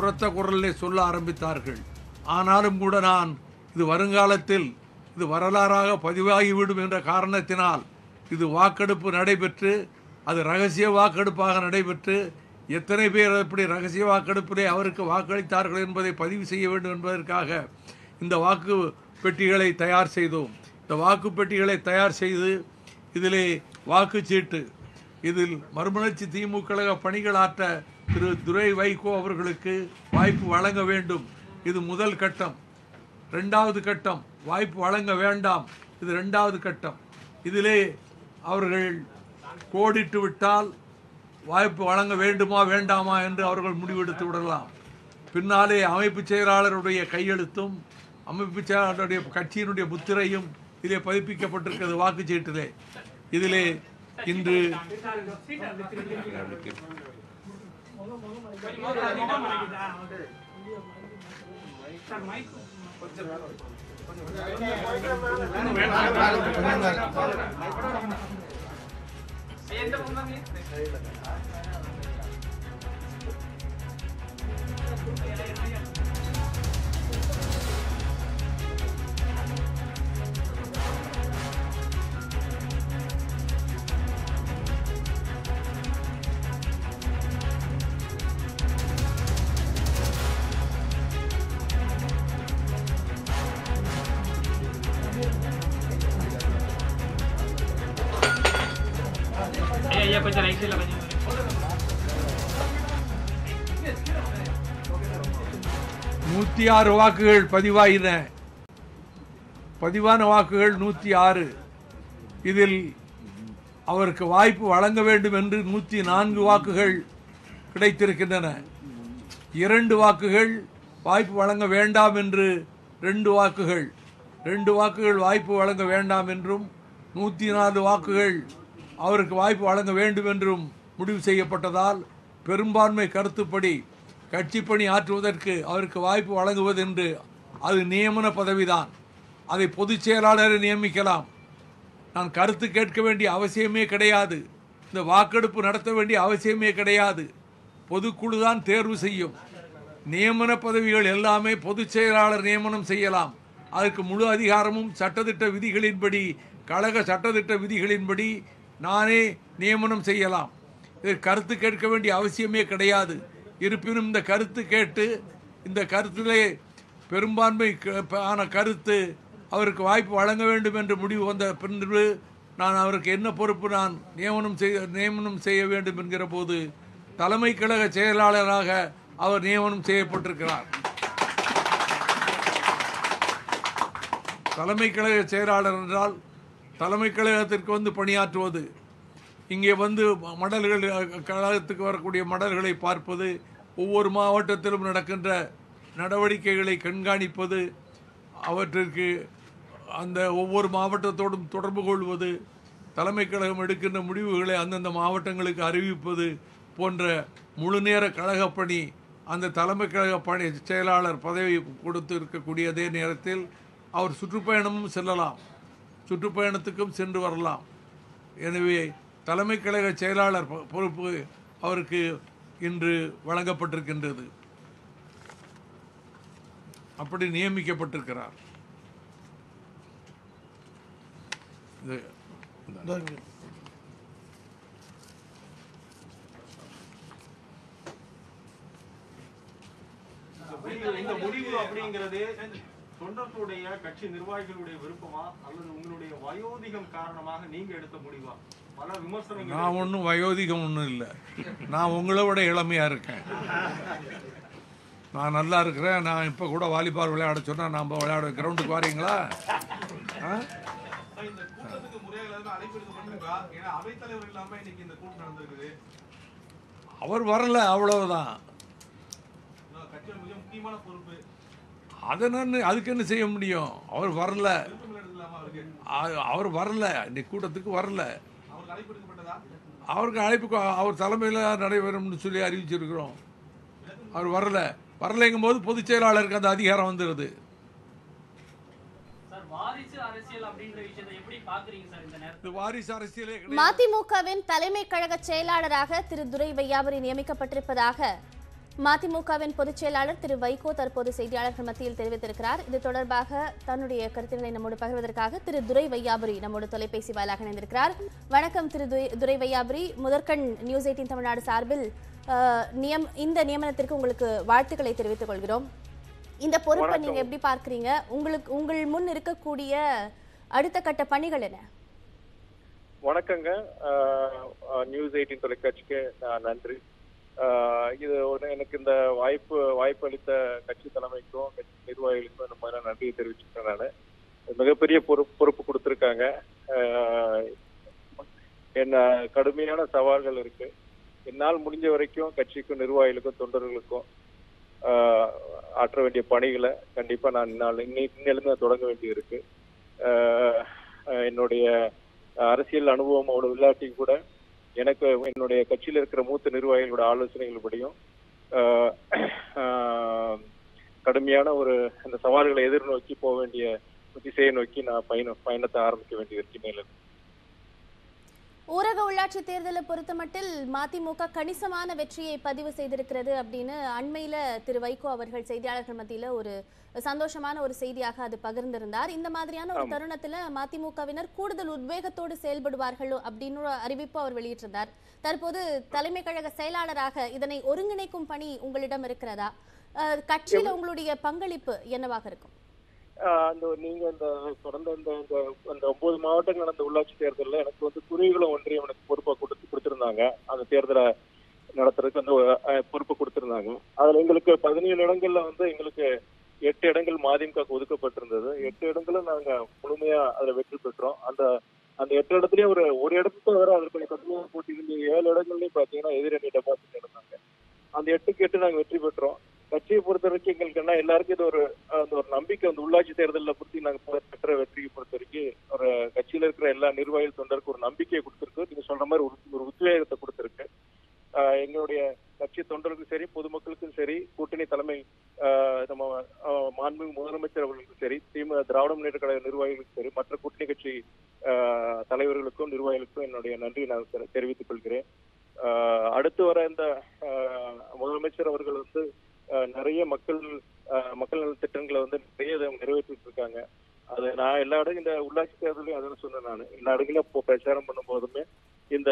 உரத்த குரலில் சொல்ல ஆரம்பித்தார்கள். ஆனாலும் கூட நான் இது வருங்காலத்தில் இது வரலாறாக பதிவாகிவிடும் என்ற காரணத்தினால் இது வாக்கெடுப்பு நடைபெற்று அது ரகசிய வாக்கெடுப்பாக நடைபெற்று எத்தனை பேர் எப்படி ரகசிய வாக்கெடுப்பிலே அவருக்கு வாக்களித்தார்கள் என்பதை பதிவு செய்ய வேண்டும் என்பதற்காக இந்த வாக்கு பெட்டிகளை தயார் செய்தோம். இந்த வாக்கு பெட்டிகளை தயார் செய்து இதிலே வாக்குச்சீட்டு இதில் மறுமலர்ச்சி திமுக பணிகள் பணிகளாற்ற திரு துரை வைகோ அவர்களுக்கு வாய்ப்பு வழங்க வேண்டும். இது முதல் கட்டம். ரெண்டாவது கட்டம். வாய்ப்பு வழங்க வேண்டாம். இது ரெண்டாவது கட்டம். இதிலே அவர்கள் கோடிட்டு விட்டால் வாய்ப்பு வழங்க வேண்டுமா வேண்டாமா என்று அவர்கள் முடிவெடுத்து விடலாம். பின்னாலே அமைப்பு செயலாளருடைய கையெழுத்தும் அமைப்பு செயலாளருடைய கட்சியினுடைய முத்திரையும் இதிலே பதிப்பிக்கப்பட்டிருக்கிறது வாக்குச்சீட்டிலே. இதிலே இன்று ఎంత ఉందండి கொஞ்சம் ரைட் சைடில் கொஞ்சம் நூற்றி ஆறு வாக்குகள் பதிவாயின. பதிவான வாக்குகள் நூற்றி ஆறு இதில் அவருக்கு வாய்ப்பு வழங்க வேண்டும் என்று நூற்றி நான்கு வாக்குகள் கிடைத்திருக்கின்றன. இரண்டு வாக்குகள் வாய்ப்பு வழங்க வேண்டாம் என்று ரெண்டு வாக்குகள். ரெண்டு வாக்குகள் வாய்ப்பு வழங்க வேண்டாம் என்றும் நூற்றி நாலு வாக்குகள் அவருக்கு வாய்ப்பு வழங்க வேண்டும் என்றும் முடிவு செய்யப்பட்டதால் பெரும்பான்மை கருத்துப்படி கட்சி பணி ஆற்றுவதற்கு அவருக்கு வாய்ப்பு வழங்குவதென்று அது நியமன பதவிதான். அதை பொதுச் செயலாளரை நியமிக்கலாம். நான் கருத்து கேட்க வேண்டிய அவசியமே கிடையாது. இந்த வாக்கெடுப்பு நடத்த வேண்டிய அவசியமே கிடையாது. பொதுக்குழு தான் தேர்வு செய்யும். நியமன பதவிகள் எல்லாமே பொதுச் செயலாளர் நியமனம் செய்யலாம். அதற்கு முழு அதிகாரமும் சட்டத்திட்ட விதிகளின்படி கழக சட்டத்திட்ட விதிகளின்படி நானே நியமனம் செய்யலாம். இது கருத்து கேட்க வேண்டிய அவசியமே கிடையாது. இருப்பினும் இந்த கருத்து கேட்டு இந்த கருத்திலே பெரும்பான்மை க- ஆன கருத்து அவருக்கு வாய்ப்பு வழங்க வேண்டும் என்று முடிவு வந்த பின்பு நான் அவருக்கு என்ன பொறுப்பு நான் நியமனம் செய்ய நியமனம் செய்ய வேண்டும் என்கிற போது தலைமை கழக செயலாளராக அவர் நியமனம் செய்யப்பட்டிருக்கிறார். தலைமை கழக செயலாளர் என்றால் தலைமை கழகத்திற்கு வந்து பணியாற்றுவது இங்கே வந்து மடல்கள் கழகத்துக்கு வரக்கூடிய மடல்களை பார்ப்பது ஒவ்வொரு மாவட்டத்திலும் நடக்கின்ற நடவடிக்கைகளை கண்காணிப்பது அவற்றிற்கு அந்த ஒவ்வொரு மாவட்டத்தோடும் தொடர்பு கொள்வது தலைமை கழகம் எடுக்கின்ற முடிவுகளை அந்தந்த மாவட்டங்களுக்கு அறிவிப்பது போன்ற முழுநேர கழகப்பணி பணி அந்த தலைமை கழக பணி செயலாளர் பதவி கொடுத்து இருக்கக்கூடிய அதே நேரத்தில் அவர் சுற்றுப்பயணமும் செல்லலாம். சுற்றுப்பயணத்துக்கும் சென்று வரலாம். எனவே தலைமை கழக செயலாளர் பொறுப்பு அவருக்கு இன்று வழங்கப்பட்டிருக்கின்றது. அப்படி நியமிக்கப்பட்டிருக்கிறார். இந்த முடிவு அப்படிங்கிறது தொண்டர்களுடைய கட்சி நிர்வாகிகளுடைய விருப்பமா அல்லது உங்களுடைய வயோதிகம் காரணமாக நீங்க எடுத்த முடிவா? பல விமர்சனங்கள் நான் ஒன்றும் வயோதிகம் ஒன்றும் இல்லை. நான் உங்களை விட இளமையாக இருக்கேன். நான் நல்லா இருக்கிறேன். நான் இப்போ கூட வாலிபால் விளையாட சொன்னால் நாம் விளையாட கிரவுண்டுக்கு வாரீங்களா? அவர் வரல அவ்வளவுதான். அதை நான் அதுக்கு என்ன செய்ய முடியும்? அவர் வரல. அவர் வரல. இன்னைக்கு கூட்டத்துக்கு வரல. அவருக்கு அழைப்பு அவர் தலைமையில் நடைபெறும்னு சொல்லி அறிவிச்சிருக்கிறோம். அவர் வரல. வரலைங்கும் போது பொதுச் செயலாளருக்கு அந்த அதிகாரம் வந்துடுது சார் வாரிசு அரசியல் அப்படின்ற விஷயத்தை எப்படி பாக்குறீங்க சார் இந்த நேரத்தில்? இது வாரிசு அரசியலே கிடையாது. மதிமுகவின் தலைமை கழக செயலாளராக திரு. துரை வையாபுரி நியமிக்கப்பட்டிருப்பதாக மதிமுகவின் பொதுச் செயலாளர் திரு வைகோ தற்போது செய்தியாளர்கள் மத்தியில் தெரிவித்திருக்கிறார். இது தொடர்பாக தன்னுடைய கருத்துக்களை நம்மோடு பகிர்வதற்காக திரு துரை வையாபுரி நம்மோடு தொலைபேசி வாயிலாக இணைந்திருக்கிறார். வணக்கம் திரு துரை- வையாபுரி முதற்கண் நியூஸ் எயிட்டின் தமிழ்நாடு சார்பில் நியம் இந்த நியமனத்திற்கு உங்களுக்கு வாழ்த்துக்களை தெரிவித்துக் கொள்கிறோம். இந்த பொறுப்பை நீங்க எப்படி பார்க்கறீங்க? உங்களுக்கு உங்கள் முன் இருக்கக்கூடிய அடுத்த கட்ட பணிகள் என்ன? வணக்கங்க. நியூஸ் எயிட்டின் தொலைக்காட்சிக்கு நான் நன்றி. இது ஒன்று எனக்கு இந்த வாய்ப்பு வாய்ப்பு அளித்த கட்சி தலைமைக்கும் கட்சி நிர்வாகிகளுக்கும் இந்த மாதிரி நன்றியை தெரிவிச்சுக்கிறேன் நான். மிகப்பெரிய பொறுப்பு பொறுப்பு கொடுத்துருக்காங்க. என்ன கடுமையான சவால்கள் இருக்கு. என்னால் முடிஞ்ச வரைக்கும் கட்சிக்கும் நிர்வாகிகளுக்கும் தொண்டர்களுக்கும் ஆற்ற வேண்டிய பணிகளை கண்டிப்பா நான் நாள் இன்னிலிருந்து தொடங்க வேண்டியது இருக்கு. என்னுடைய அரசியல் அனுபவம் அவ்வளவு இல்லாட்டியும் கூட எனக்கு என்னுடைய கட்சியில் இருக்கிற மூத்த நிர்வாகிகளோட ஆலோசனைகள் படியும். ஆஹ் ஆஹ் கடுமையான ஒரு அந்த சவால்களை எதிர்நோக்கி போக வேண்டிய திசையை நோக்கி நான் பயணம் பயணத்தை ஆரம்பிக்க வேண்டிய இருக்கு மேலே ஊரக உள்ளாட்சி தேர்தலை பொறுத்தமட்டில் மதிமுக கணிசமான வெற்றியை பதிவு செய்திருக்கிறது அப்படின்னு அண்மையில திரு வைகோ அவர்கள் செய்தியாளர்கள் மத்தியில ஒரு சந்தோஷமான ஒரு செய்தியாக அது பகிர்ந்திருந்தார். இந்த மாதிரியான ஒரு தருணத்துல மதிமுகவினர் கூடுதல் உத்வேகத்தோடு செயல்படுவார்கள் அப்படின்னு ஒரு அறிவிப்பு அவர் வெளியிட்டிருந்தார். தற்போது தலைமை கழக செயலாளராக இதனை ஒருங்கிணைக்கும் பணி உங்களிடம் இருக்கிறதா? கட்சியில உங்களுடைய பங்களிப்பு என்னவாக இருக்கும்? அந்த நீங்க இந்த தொடர்ந்து இந்த இந்த அந்த ஒன்பது மாவட்டங்கள் நடந்த உள்ளாட்சி தேர்தலில் எனக்கு வந்து குருவிகுளம் ஒன்றியம் எனக்கு பொறுப்பா கொடுத்து கொடுத்துருந்தாங்க. அந்த தேர்தலை நடத்துறதுக்கு வந்து பொறுப்பு கொடுத்துருந்தாங்க. அதுல எங்களுக்கு பதினேழு இடங்கள்ல வந்து எங்களுக்கு எட்டு இடங்கள் மதிமுக ஒதுக்கப்பட்டிருந்தது. எட்டு இடங்களும் நாங்க முழுமையா அதுல வெற்றி பெற்றோம். அந்த அந்த எட்டு இடத்துலயும் ஒரு ஒரு இடத்துல வேற அதுல கொஞ்சம் கடுமையாக போட்டி இருந்து ஏழு இடங்கள்லயும் பாத்தீங்கன்னா எதிரணி டெபாசிட் இருந்தாங்க அந்த எட்டுக்கு எட்டு நாங்க வெற்றி பெற்றோம். கட்சியை பொறுத்த வரைக்கும் எங்களுக்கு என்ன எல்லாருக்கும் இது ஒரு அந்த ஒரு நம்பிக்கை வந்து உள்ளாட்சி தேர்தலில் பற்றி நாங்க பெற்ற வெற்றியை பொறுத்த வரைக்கும் ஒரு கட்சியில இருக்கிற எல்லா நிர்வாகிகள் தொண்டருக்கு ஒரு நம்பிக்கையை கொடுத்திருக்கு. நீங்க சொல்ற மாதிரி ஒரு ஒரு உத்வேகத்தை கொடுத்திருக்கு. ஆஹ் எங்களுடைய கட்சி தொண்டருக்கும் சரி பொதுமக்களுக்கும் சரி கூட்டணி தலைமை ஆஹ் நம்ம மாண்புமிகு முதலமைச்சர் அவர்களுக்கும் சரி திமுக திராவிட முன்னேற்ற கழக நிர்வாகிகளுக்கும் சரி மற்ற கூட்டணி கட்சி ஆஹ் தலைவர்களுக்கும் நிர்வாகிகளுக்கும் என்னுடைய நன்றி நான் தெரிவித்துக் கொள்கிறேன். ஆஹ் அடுத்து வர இந்த ஆஹ் முதலமைச்சர் அவர்கள் வந்து நிறைய மக்கள் ஆஹ் மக்கள் நல திட்டங்களை வந்து நிறைய நிறைவேற்றிட்டு இருக்காங்க. அது நான் எல்லா இடம் இந்த உள்ளாட்சி தேர்தலையும் அதான் சொன்னேன் நான். எல்லா இடங்களும் இப்போ பிரச்சாரம் பண்ணும் போதுமே இந்த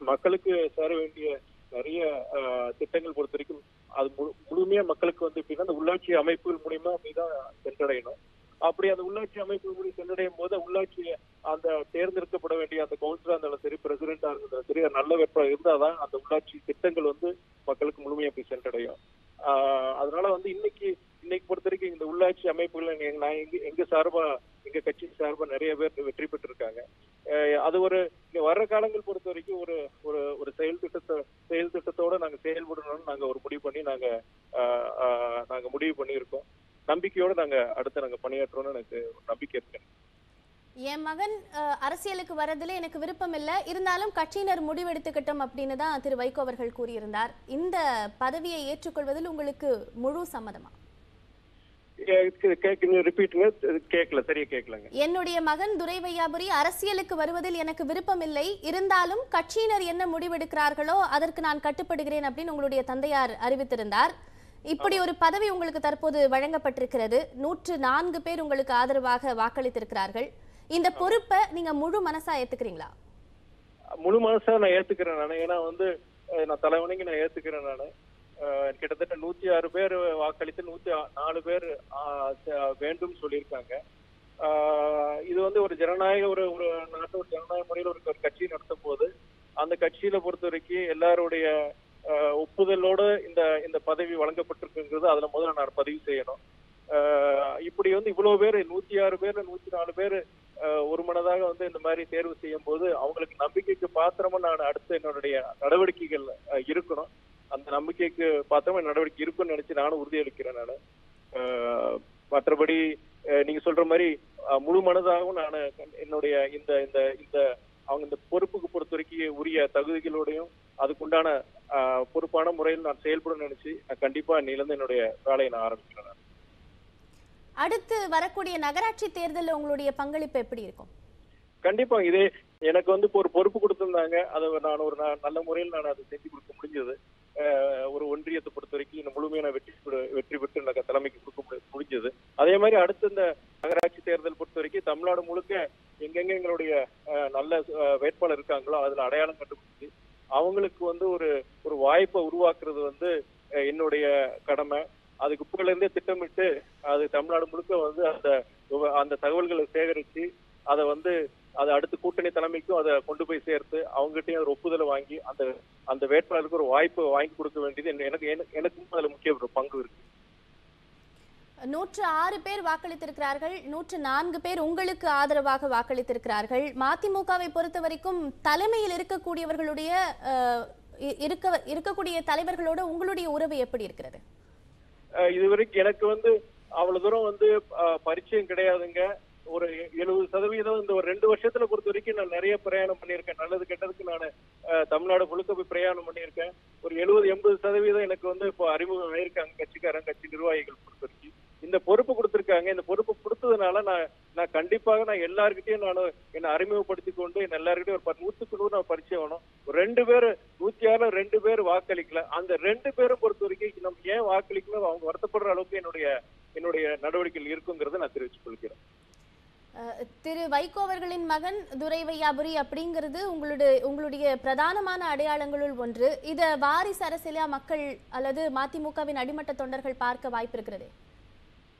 மக்களுக்கு சேர வேண்டிய நிறைய ஆஹ், திட்டங்கள் பொறுத்த வரைக்கும் அது முழு- முழுமையா மக்களுக்கு வந்து எப்படின்னா அந்த உள்ளாட்சி அமைப்புகள் மூலியமா அப்படிதான் சென்றடையணும். அப்படி அந்த உள்ளாட்சி அமைப்பு மூலியம் சென்றடையும் போது உள்ளாட்சி அந்த தேர்ந்தெடுக்கப்பட வேண்டிய அந்த கவுன்சிலா இருந்தாலும் சரி பிரசிடென்டா இருந்தாலும் சரி நல்ல வெப்பம் இருந்தாதான் அந்த உள்ளாட்சி திட்டங்கள் வந்து மக்களுக்கு முழுமையா போய் சென்றடையும். அதனால வந்து இன்னைக்கு இன்னைக்கு பொறுத்த வரைக்கும் இந்த உள்ளாட்சி அமைப்புகள் எங்க- நான் எங்க எங்க சார்பா எங்க கட்சி சார்பா நிறைய பேர் வெற்றி பெற்றிருக்காங்க. அது ஒரு வர்ற காலங்கள் பொறுத்த வரைக்கும் ஒரு ஒரு ஒரு செயல் திட்டத்தை செயல் திட்டத்தோட நாங்க செயல்படணும்னு நாங்க ஒரு முடிவு பண்ணி நாங்க நாங்க முடிவு பண்ணியிருக்கோம். நம்பிக்கையோட நாங்க அடுத்து நாங்க பணியாற்றணும்னு எனக்கு ஒரு நம்பிக்கை இருக்கு. என் மகன் அரசியலுக்கு வரதுல எனக்கு விருப்பம் இல்லை. இருந்தாலும் கட்சியினர் முடிவெடுத்துக்கிட்டோம் அப்படின்னு தான் திரு வைகோ அவர்கள் கூறியிருந்தார். இந்த பதவியை ஏற்றுக்கொள்வதில் உங்களுக்கு முழு சம்மதமா? என்னுடைய மகன் துரை வையாபுரி அரசியலுக்கு வருவதில் எனக்கு விருப்பம் இல்லை. இருந்தாலும் கட்சியினர் என்ன முடிவெடுக்கிறார்களோ அதற்கு நான் கட்டுப்படுகிறேன் அப்படின்னு உங்களுடைய தந்தையார் அறிவித்திருந்தார். இப்படி ஒரு பதவி உங்களுக்கு தற்போது வழங்கப்பட்டிருக்கிறது. நூற்று நான்கு பேர் உங்களுக்கு ஆதரவாக வாக்களித்திருக்கிறார்கள். இந்த பொறுப்பை நீங்க முழு மனசா ஏத்துக்கிறீங்களா? முழு மனசா நான் ஏத்துக்கிறேன் நான். ஏன்னா வந்து நான் தலைவணங்கி நான் ஏத்துக்கிறேன் நான். கிட்டத்தட்ட நூத்தி ஆறு பேர் வாக்களித்து நூத்தி நாலு பேர் வேண்டும் சொல்லியிருக்காங்க. ஆஹ், இது வந்து ஒரு ஜனநாயக ஒரு ஒரு நாட்டு ஒரு ஜனநாயக முறையில் ஒரு ஒரு கட்சி நடத்தும் போது அந்த கட்சியில பொறுத்த வரைக்கும் எல்லாருடைய ஆஹ், ஒப்புதலோட இந்த இந்த பதவி வழங்கப்பட்டிருக்குங்கிறது அதுல முதல்ல நான் பதிவு செய்யணும். ஆஹ், இப்படி வந்து இவ்வளவு பேர் நூத்தி ஆறு பேர் நூத்தி நாலு பேர் ஒரு மனதாக வந்து இந்த மாதிரி தேர்வு செய்யும் போது அவங்களுக்கு நம்பிக்கைக்கு பாத்திரமா நான் அடுத்து என்னுடைய நடவடிக்கைகள் இருக்கணும் அந்த நம்பிக்கைக்கு பாத்திரமா நடவடிக்கை இருக்கும்னு நினைச்சு நானும் உறுதியளிக்கிறேன் நான் மற்றபடி நீங்க சொல்ற மாதிரி முழு மனதாகவும் நான் என்னுடைய இந்த இந்த இந்த அவங்க இந்த பொறுப்புக்கு பொறுத்த வரைக்கும் உரிய தகுதிகளோடையும் அதுக்குண்டான பொறுப்பான முறையில் நான் செயல்படும் நினைச்சு நான் கண்டிப்பா நிலந்து என்னுடைய வேலையை நான் ஆரம்பிக்கிறேன் நான். அடுத்து வரக்கூடிய நகராட்சி தேர்தலில் உங்களுடைய பங்களிப்பு எப்படி இருக்கும்? கண்டிப்பா இது எனக்கு வந்து இப்போ ஒரு பொறுப்பு கொடுத்திருந்தாங்க. அதை நான் ஒரு நல்ல முறையில் நான் அதை செஞ்சு கொடுக்க முடிஞ்சது. ஒரு ஒன்றியத்தை பொறுத்த வரைக்கும் இந்த முழுமையான வெற்றி வெற்றி பெற்று எனக்கு தலைமைக்கு கொடுக்க முடிஞ்சது. அதே மாதிரி அடுத்து இந்த நகராட்சி தேர்தல் பொறுத்த வரைக்கும் தமிழ்நாடு முழுக்க எங்கெங்க எங்களுடைய நல்ல வேட்பாளர் இருக்காங்களோ அதுல அடையாளம் கண்டுபிடிச்சு அவங்களுக்கு வந்து ஒரு ஒரு வாய்ப்பை உருவாக்குறது வந்து என்னுடைய கடமை. அதுக்கு இப்போல இருந்தே திட்டமிட்டு அது தமிழ்நாடு முழுக்க வந்து அந்த உவ- அந்த தகவல்களை சேகரிச்சு அதை வந்து அதை அடுத்து கூட்டணி தலைமைக்கும் அதை கொண்டு போய் சேர்த்து அவங்ககிட்டயும் ஒரு ஒப்புதலை வாங்கி அந்த அந்த வேட்பாளருக்கு ஒரு வாய்ப்பு வாங்கி கொடுக்க வேண்டியது எனக்கு எனக்கு- எனக்கும் அதுல முக்கிய ஒரு பங்கு இருக்கு. நூற்று ஆறு பேர் வாக்களித்திருக்கிறார்கள் நூற்று நான்கு பேர் உங்களுக்கு ஆதரவாக வாக்களித்திருக்கிறார்கள். மதிமுகவை பொறுத்த வரைக்கும் தலைமையில் இருக்கக்கூடியவர்களுடைய இருக்க இருக்கக்கூடிய தலைவர்களோட உங்களுடைய உறவு எப்படி இருக்கிறது? இதுவரைக்கும் எனக்கு வந்து அவ்வளவு தூரம் வந்து பரிச்சயம் கிடையாதுங்க. ஒரு எழுபது சதவீதம் இந்த ஒரு ரெண்டு வருஷத்துல பொறுத்த வரைக்கும் நான் நிறைய பிரயாணம் பண்ணியிருக்கேன். நல்லது கெட்டதுக்கு நான் தமிழ்நாடு முழுக்க போய் பிரயாணம் பண்ணியிருக்கேன். ஒரு எழுபது எண்பது சதவீதம் எனக்கு வந்து இப்போ அறிமுகம் ஆயிருக்காங்க கட்சிக்காரன் கட்சி நிர்வாகிகள் பொறுத்த வரைக்கும். இந்த பொறுப்பு கொடுத்திருக்காங்க. இந்த பொறுப்பு கொடுத்ததுனால நான் நான் கண்டிப்பாக நான் எல்லாருக்கிட்டையும் நான் என்னை அறிமுகப்படுத்தி கொண்டு என்ன எல்லாருக்கிட்டையும் ஒரு பத்து நூத்துக்கு நூறு நான் பரிச்சயம் வேணும். ரெண்டு பேர் நூத்தி ஆறுல ரெண்டு பேர் வாக்களிக்கல. அந்த ரெண்டு பேரும் பொறுத்த வரைக்கும் நம்ம ஏன் வாக்களிக்கணும்? அவங்க வருத்தப்படுற அளவுக்கு என்னுடைய என்னுடைய நடவடிக்கைகள் இருக்குங்கிறத நான் தெரிவித்துக் கொள்கிறேன். திரு வைகோ அவர்களின் மகன் துரை வையாபுரி அப்படிங்கிறது உங்களுடைய உங்களுடைய பிரதானமான அடையாளங்களுள் ஒன்று. இத வாரிசு அரசியலா மக்கள் அல்லது மதிமுகவின் அடிமட்ட தொண்டர்கள் பார்க்க வாய்ப்பு இருக்கிறது?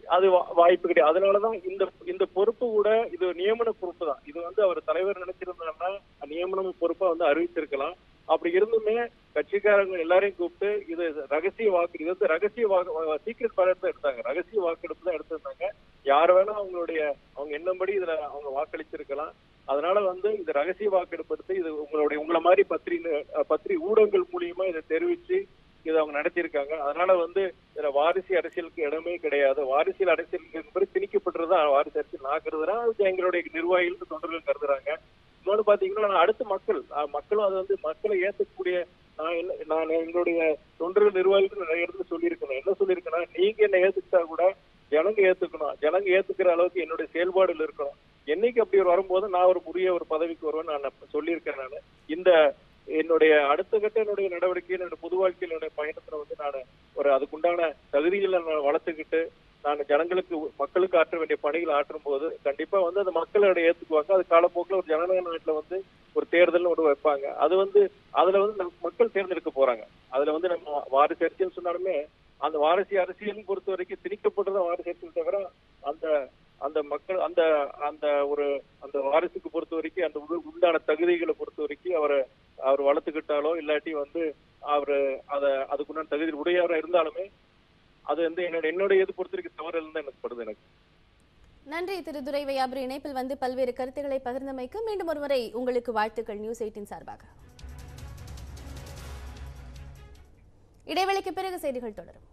அது வா- வாய்ப்பு கிடையாது. அதனாலதான் இந்த இந்த பொறுப்பு கூட இது நியமன பொறுப்பு தான் இது வந்து அவர் தலைவர் நினைச்சிருந்தாருன்னா நியமனம் பொறுப்பா வந்து அறிவித்திருக்கலாம். அப்படி இருந்துமே கட்சிக்காரங்க எல்லாரையும் கூப்பிட்டு இது ரகசிய வாக்கு இது வந்து ரகசிய வாக்கு சீக்ரெட் பேலட் தான் எடுத்தாங்க. ரகசிய வாக்கெடுப்பு தான் எடுத்திருந்தாங்க. யார் வேணா அவங்களுடைய அவங்க என்னபடி இதுல அவங்க வாக்களிச்சிருக்கலாம். அதனால வந்து இந்த ரகசிய வாக்கெடுப்பு எடுத்து இது உங்களுடைய உங்களை மாதிரி பத்திரி பத்திரி ஊடகங்கள் மூலியமா இதை தெரிவிச்சு இதை அவங்க நடத்தியிருக்காங்க. அதனால வந்து இதுல வாரிசு அரசியலுக்கு இடமே கிடையாது. வாரிசியல் அரசியல் திணிக்கப்படுறதா வாரிசு அரசியல் நான் கருதுறேன். அது எங்களுடைய நிர்வாகிகளுக்கு தொண்டர்கள் கருதுறாங்க. இன்னொன்று பாத்தீங்கன்னா நான் அடுத்து மக்கள் மக்களும் அது வந்து மக்களை ஏத்துக்கக்கூடிய நான் நான் எங்களுடைய தொண்டர்கள் நிர்வாகிகள் நிறைய இடத்துல சொல்லியிருக்கேன். என்ன சொல்லியிருக்கேன்னா நீங்க என்ன ஏத்துக்கிட்டா கூட ஜனங்க ஏத்துக்கணும். ஜனங்க ஏத்துக்கிற அளவுக்கு என்னுடைய செயல்பாடுகள் இருக்கணும். என்னைக்கு அப்படி ஒரு வரும்போது நான் ஒரு புதிய ஒரு பதவிக்கு வருவேன் நான் சொல்லியிருக்கேன் நான். இந்த என்னுடைய அடுத்த கட்ட என்னுடைய நடவடிக்கை என்னுடைய பொது வாழ்க்கையில் என்னுடைய பயணத்துல வந்து நான் ஒரு அதுக்குண்டான தகுதிகளை நான் வளர்த்துக்கிட்டு நான் ஜனங்களுக்கு மக்களுக்கு ஆற்ற வேண்டிய பணிகளை ஆற்றும் போது கண்டிப்பா வந்து அந்த மக்களோட ஏத்துக்குவாங்க. அது காலப்போக்கில் ஒரு ஜனநாயக நாட்டுல வந்து ஒரு தேர்தல்னு ஒன்று வைப்பாங்க. அது வந்து அதுல வந்து மக்கள் தேர்ந்தெடுக்க போறாங்க. அதுல வந்து நம்ம வாரிசு அரசியல் சொன்னாலுமே அந்த வாரிசு அரசியல் பொறுத்த வரைக்கும் திணிக்கப்பட்டத வாரிசு தவிர அந்த அந்த மக்கள் அந்த அந்த ஒரு அந்த வாரிசுக்கு பொறுத்த வரைக்கும் அந்த உண்டான தகுதிகளை பொறுத்த வரைக்கும் அவரை அவர் வளர்த்துக்கிட்டாலோ இல்லாட்டி வந்து அவரு அதை அதுக்குண்டான தகுதி உடையவரா இருந்தாலுமே அது வந்து என்னோட என்னுடைய இது பொறுத்த வரைக்கும் தவறு தான் எனக்கு படுது எனக்கு. நன்றி திரு துரை வையாபுரி இணைப்பில் வந்து பல்வேறு கருத்துக்களை பகிர்ந்தமைக்கு மீண்டும் ஒருமுறை உங்களுக்கு வாழ்த்துக்கள் நியூஸ் எயிட்டின் சார்பாக. இடைவெளிக்கு பிறகு செய்திகள் தொடரும்.